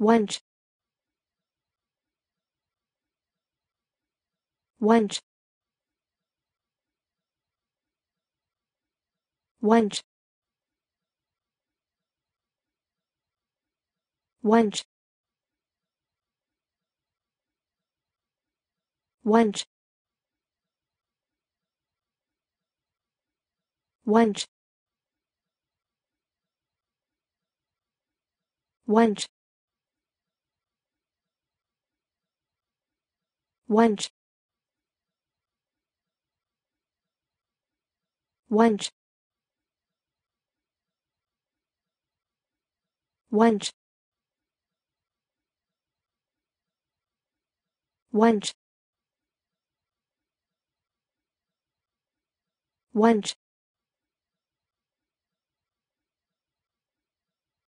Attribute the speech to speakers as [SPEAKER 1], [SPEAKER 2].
[SPEAKER 1] wench. Wench. Wench. Wench. Wench. Wench. Wench wench wench wench wench wench